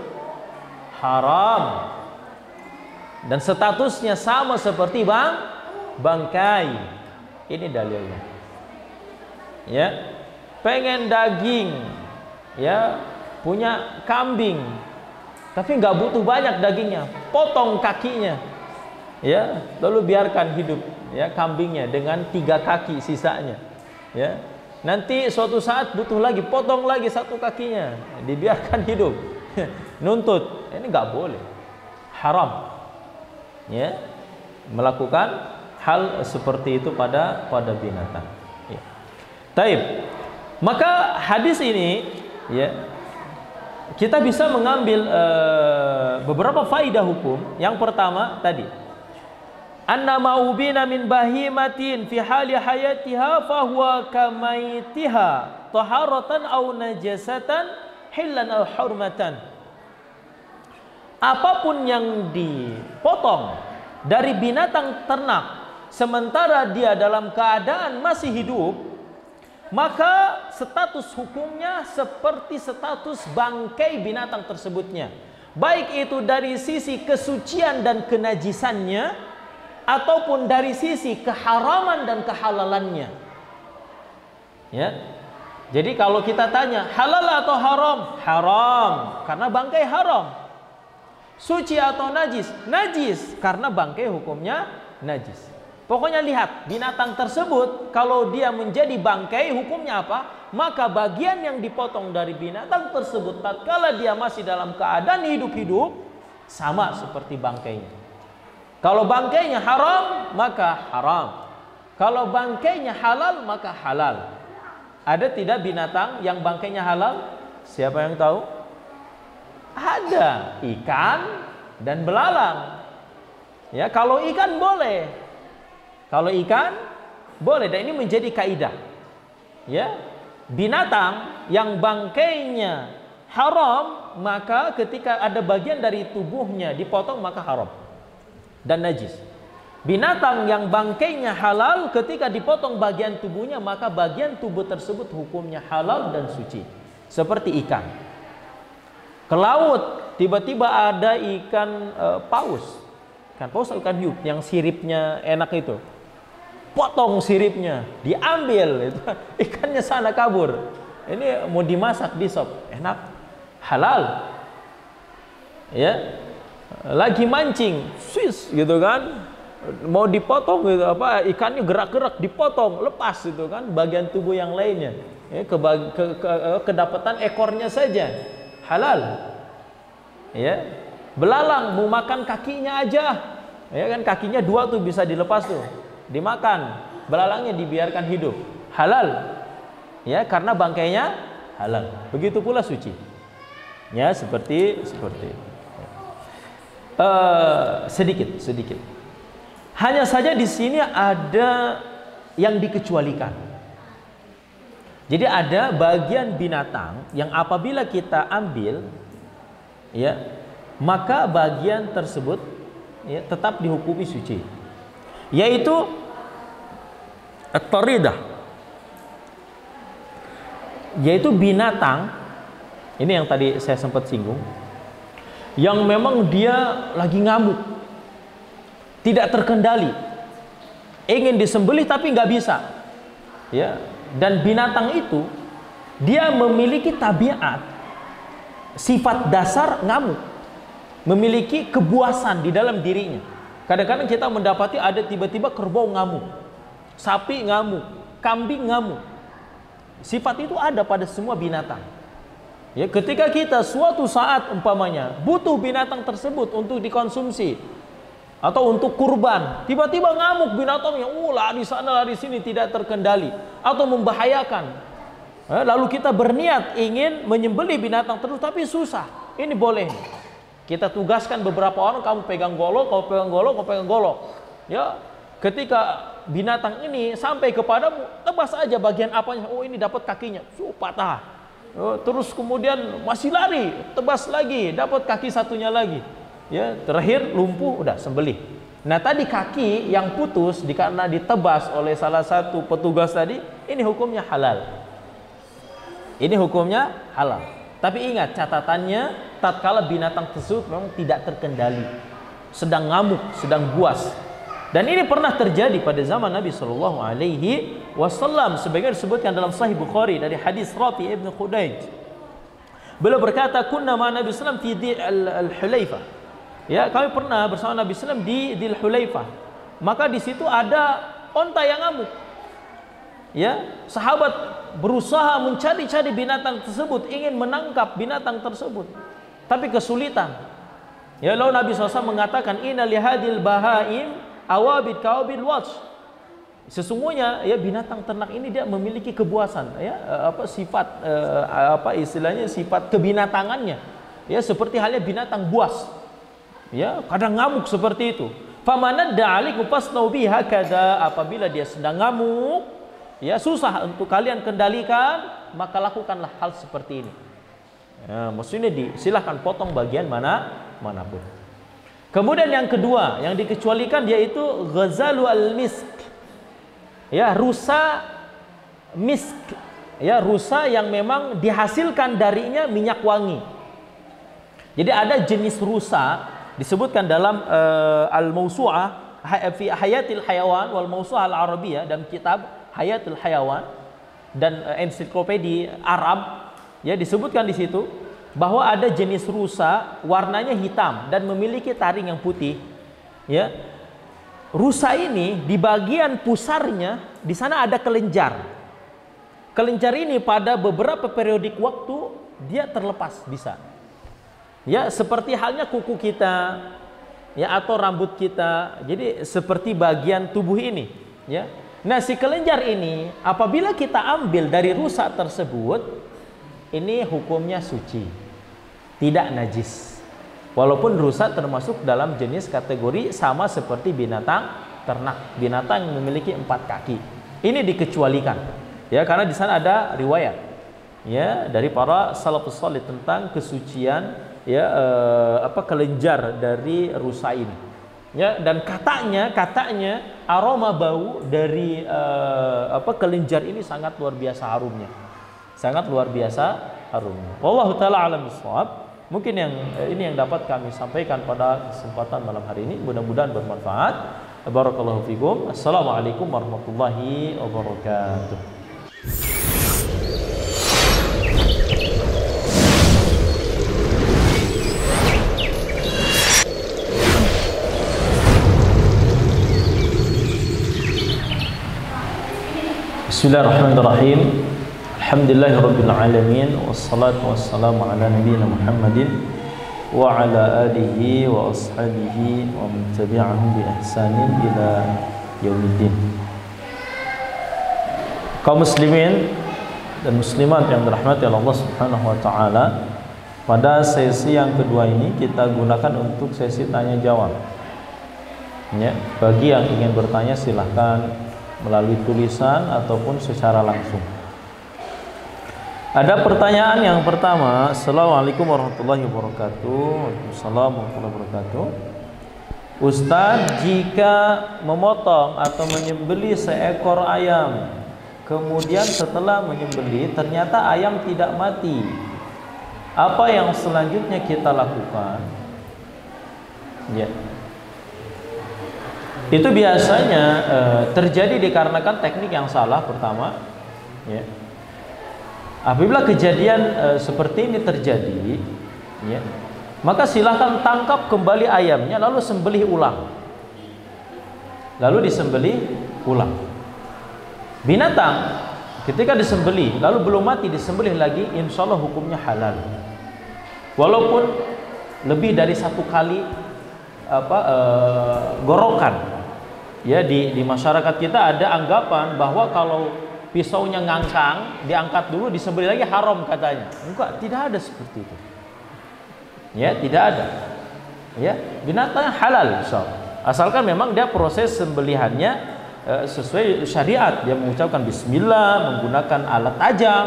Haram. Dan statusnya sama seperti bang bangkai. Ini dalilnya. Ya. Pengen daging. Ya. Punya kambing. Tapi nggak butuh banyak dagingnya. Potong kakinya. Ya. Lalu biarkan hidup ya kambingnya dengan tiga kaki sisanya. Ya. Nanti suatu saat butuh lagi potong lagi satu kakinya. Dibiarkan hidup. Nuntut. Ini nggak boleh. Haram. Ya. Melakukan hal seperti itu pada pada binatang ya. Taib. Maka hadis ini ya kita bisa mengambil uh, beberapa faidah hukum. Yang pertama tadi anna ma'ubina min bahimatin fi hali hayatiha fahuwa kamaitiha taharatan aw najasatan hillan aw hurmatan. Apa pun yang dipotong dari binatang ternak sementara dia dalam keadaan masih hidup maka status hukumnya seperti status bangkai binatang tersebutnya. Baik itu dari sisi kesucian dan kenajisannya ataupun dari sisi keharaman dan kehalalannya. Ya. Jadi kalau kita tanya halal atau haram? Haram karena bangkai haram. Suci atau najis? Najis karena bangkai hukumnya najis. Pokoknya lihat binatang tersebut kalau dia menjadi bangkai hukumnya apa? Maka bagian yang dipotong dari binatang tersebut tatkala dia masih dalam keadaan hidup-hidup sama seperti bangkainya. Kalau bangkainya haram maka haram. Kalau bangkainya halal maka halal. Ada tidak binatang yang bangkainya halal? Siapa yang tahu? Ada ikan dan belalang. Ya, kalau ikan boleh, kalau ikan boleh dan ini menjadi kaidah. Ya. Binatang yang bangkainya haram, maka ketika ada bagian dari tubuhnya dipotong maka haram dan najis. Binatang yang bangkainya halal ketika dipotong bagian tubuhnya maka bagian tubuh tersebut hukumnya halal dan suci. Seperti ikan. Ke laut tiba-tiba ada ikan e, paus. Ikan paus atau ikan hiu yang siripnya enak itu potong siripnya, diambil itu ikannya sana kabur. Ini mau dimasak di sop, enak, halal. Ya, lagi mancing, sis gitu kan, mau dipotong gitu apa ikannya gerak-gerak dipotong lepas gitu kan. Bagian tubuh yang lainnya. Ya, ke, ke, ke, eh, kedapatan ekornya saja. Halal. Ya. Belalang mau makan kakinya aja. Ya kan kakinya dua tuh bisa dilepas tuh dimakan, belalangnya dibiarkan hidup. Halal. Ya, karena bangkainya halal. Begitu pula suci. Ya, seperti seperti uh, sedikit, sedikit. Hanya saja di sini ada yang dikecualikan. Jadi ada bagian binatang yang apabila kita ambil ya, maka bagian tersebut ya, tetap dihukumi suci. Yaitu At-taridah. Yaitu binatang ini yang tadi saya sempat singgung yang memang dia lagi ngamuk tidak terkendali ingin disembelih tapi nggak bisa. Ya dan binatang itu dia memiliki tabiat sifat dasar ngamuk memiliki kebuasan di dalam dirinya. Kadang-kadang kita mendapati ada tiba-tiba kerbau ngamuk sapi ngamuk, kambing ngamuk. Sifat itu ada pada semua binatang. Ya, ketika kita suatu saat umpamanya butuh binatang tersebut untuk dikonsumsi atau untuk kurban, tiba-tiba ngamuk binatangnya, uh lari sana lari sini tidak terkendali atau membahayakan. Ya, lalu kita berniat ingin menyembelih binatang terus tapi susah. Ini boleh. Kita tugaskan beberapa orang kamu pegang golok, kamu pegang golok, kamu pegang golok. Ya, ketika binatang ini sampai kepadamu, tebas aja bagian apanya. Oh ini dapat kakinya, su patah. Oh, terus kemudian masih lari, tebas lagi, dapat kaki satunya lagi. Ya, terakhir lumpuh, udah sembelih. Nah tadi kaki yang putus karena ditebas oleh salah satu petugas tadi, ini hukumnya halal. Ini hukumnya halal. Tapi ingat catatannya tatkala binatang tersebut memang tidak terkendali, sedang ngamuk, sedang buas. Dan ini pernah terjadi pada zaman Nabi Shallallahu Alaihi Wasallam, sebagai disebutkan dalam Sahih Bukhari dari hadis Rafi ibn Khudaij. Beliau berkata, "Kunna ma Nabi Sallam fi al-Hulaifah." Ya, kami pernah bersama Nabi Sallam di Dil Hulaifah. Maka di situ ada onta yang ngamuk. Ya, sahabat berusaha mencari-cari binatang tersebut, ingin menangkap binatang tersebut, tapi kesulitan. Ya, lalu Nabi SAW mengatakan, Inna lihadil bahaim awabid kawabid watch. Sesungguhnya ya binatang ternak ini dia memiliki kebuasan ya apa sifat eh, apa istilahnya sifat kebinatangannya. Ya seperti halnya binatang buas. Ya kadang ngamuk seperti itu. Famanad da'aliku fasnau biha kada. Apabila dia sedang ngamuk ya susah untuk kalian kendalikan maka lakukanlah hal seperti ini. Ya, maksudnya di silahkan potong bagian mana mana pun kemudian yang kedua yang dikecualikan yaitu ghazalu al misk ya rusa misk. Ya rusa yang memang dihasilkan darinya minyak wangi. Jadi ada jenis rusa disebutkan dalam uh, al-mausu'ah fi hayatil hayawan wal mausu'ah al-arabiyah dalam kitab Hayatul Hayawan dan uh, ensiklopedi Arab. Ya disebutkan di situ bahwa ada jenis rusa warnanya hitam dan memiliki taring yang putih ya. Rusa ini di bagian pusarnya di sana ada kelenjar. Kelenjar ini pada beberapa periodik waktu dia terlepas bisa ya seperti halnya kuku kita ya atau rambut kita. Jadi seperti bagian tubuh ini ya. Nah si kelenjar ini apabila kita ambil dari rusak tersebut ini hukumnya suci, tidak najis. Walaupun rusak termasuk dalam jenis kategori sama seperti binatang ternak, binatang yang memiliki empat kaki. Ini dikecualikan, ya karena di sana ada riwayat, ya dari para salafus salih tentang kesucian ya eh, apa kelenjar dari rusa ini. Ya dan katanya katanya aroma bau dari uh, apa kelenjar ini sangat luar biasa harumnya. Sangat luar biasa harumnya. Wallahu taala alam bisawab mungkin yang eh, ini yang dapat kami sampaikan pada kesempatan malam hari ini. Mudah-mudahan bermanfaat. Barakallahu fikum. Assalamualaikum warahmatullahi wabarakatuh. Bismillahirrahmanirrahim. Alhamdulillahirabbil wassalatu wassalamu ala nabiyyina Muhammadin wa ala alihi wa ashabihi wa man tabi'ahum bi ihsanin ila yaumiddin. Kaum muslimin dan muslimat yang dirahmati Allah Subhanahu wa taala, pada sesi yang kedua ini kita gunakan untuk sesi tanya jawab. Ya, bagi yang ingin bertanya silahkan melalui tulisan ataupun secara langsung. Ada pertanyaan yang pertama. Assalamualaikum warahmatullahi wabarakatuh. Waalaikumsalam warahmatullahi wabarakatuh. Ustaz, jika memotong atau menyembeli seekor ayam, kemudian setelah menyembeli ternyata ayam tidak mati, apa yang selanjutnya kita lakukan? Ya. Itu biasanya e, terjadi dikarenakan teknik yang salah pertama. Ya. Apabila kejadian e, seperti ini terjadi, ya, maka silahkan tangkap kembali ayamnya lalu sembelih ulang. Lalu disembelih ulang. Binatang ketika disembelih lalu belum mati disembelih lagi, insya Allah hukumnya halal. Walaupun lebih dari satu kali apa e, gorokan ya di di masyarakat kita ada anggapan bahwa kalau pisaunya ngangkang diangkat dulu disembelih lagi haram katanya. Enggak tidak ada seperti itu. Ya tidak ada. Ya binatang halal so. asalkan memang dia proses sembelihannya eh, sesuai syariat. Dia mengucapkan bismillah menggunakan alat tajam.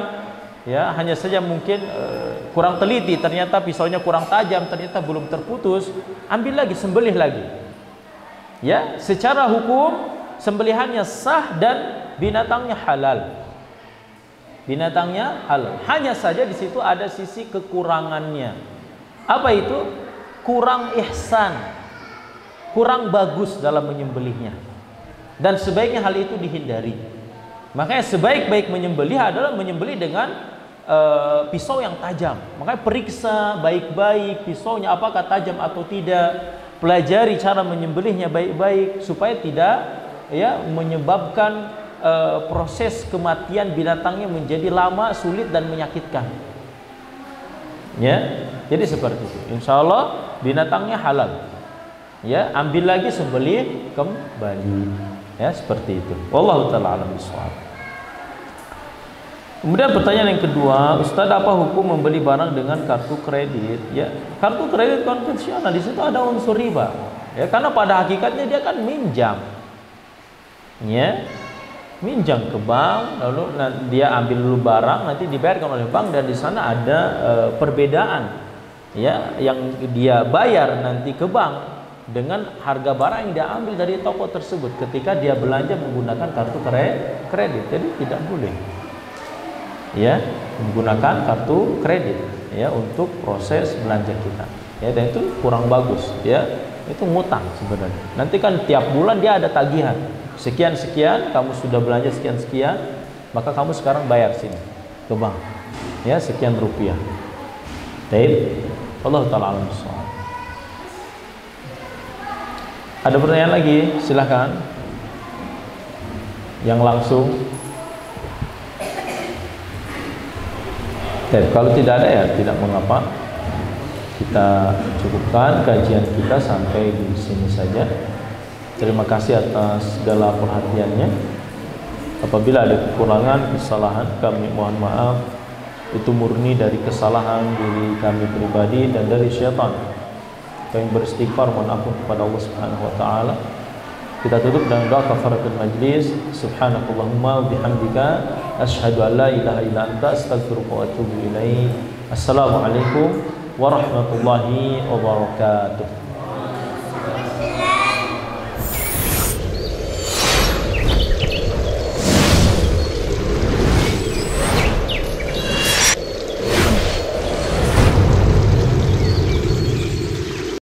Ya hanya saja mungkin eh, kurang teliti. Ternyata pisaunya kurang tajam ternyata belum terputus. Ambil lagi sembelih lagi. Ya secara hukum sembelihannya sah dan binatangnya halal binatangnya halal. Hanya saja di situ ada sisi kekurangannya. Apa itu? Kurang ihsan. Kurang bagus dalam menyembelihnya. Dan sebaiknya hal itu dihindari. Makanya sebaik-baik menyembelih adalah menyembelih dengan uh, pisau yang tajam. Makanya periksa baik-baik pisaunya apakah tajam atau tidak. Pelajari cara menyembelihnya baik-baik supaya tidak ya menyebabkan uh, proses kematian binatangnya menjadi lama, sulit dan menyakitkan. Ya, jadi seperti itu. Insya Allah binatangnya halal. Ya, ambil lagi sembelih kembali. Ya, seperti itu. Wallahu taala alam. Kemudian pertanyaan yang kedua, Ustaz apa hukum membeli barang dengan kartu kredit? Ya, kartu kredit konvensional di situ ada unsur riba. Ya, karena pada hakikatnya dia kan minjam. Ya, minjam ke bank, lalu dia ambil dulu barang, nanti dibayarkan oleh bank dan di sana ada e, perbedaan. Ya, yang dia bayar nanti ke bank dengan harga barang yang dia ambil dari toko tersebut ketika dia belanja menggunakan kartu kredit. Jadi tidak boleh ya menggunakan kartu kredit ya untuk proses belanja kita ya dan itu kurang bagus ya itu ngutang sebenarnya nanti kan tiap bulan dia ada tagihan sekian sekian kamu sudah belanja sekian sekian maka kamu sekarang bayar sini ke bank ya sekian rupiah Baik, Allah taala alam Ada pertanyaan lagi? Silahkan. Yang langsung Baik, kalau tidak ada ya tidak mengapa. Kita cukupkan kajian kita sampai di sini saja. Terima kasih atas segala perhatiannya. Apabila ada kekurangan, kesalahan, kami mohon maaf. Itu murni dari kesalahan diri kami pribadi dan dari syaitan. Kami beristighfar mohon ampun kepada Allah Subhanahu wa taala. Kita tutup dengan doa kafaratul majlis. Subhanakallahumma bihamdika asyhadu an la ilaha illa anta astaghfiruka wa atubu ilaik. Assalamualaikum warahmatullahi wabarakatuh.